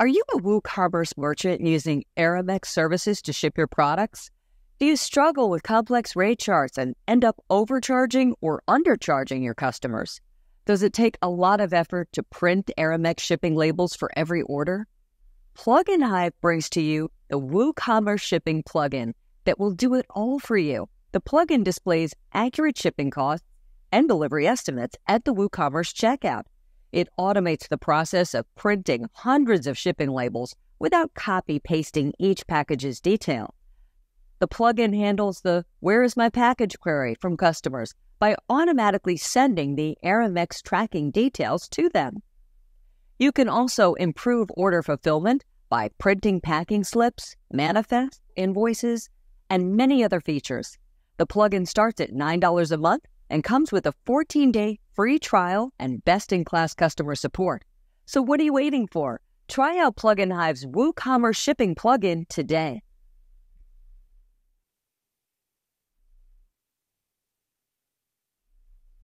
Are you a WooCommerce merchant using Aramex services to ship your products? Do you struggle with complex rate charts and end up overcharging or undercharging your customers? Does it take a lot of effort to print Aramex shipping labels for every order? Plugin Hive brings to you the WooCommerce shipping plugin that will do it all for you. The plugin displays accurate shipping costs and delivery estimates at the WooCommerce checkout. It automates the process of printing hundreds of shipping labels without copy pasting each package's detail. The plugin handles the Where is my package query from customers by automatically sending the Aramex tracking details to them. You can also improve order fulfillment by printing packing slips, manifests, invoices, and many other features. The plugin starts at $9 a month and comes with a 14 day free trial and best in class customer support. So, what are you waiting for? Try out Plugin Hive's WooCommerce shipping plugin today.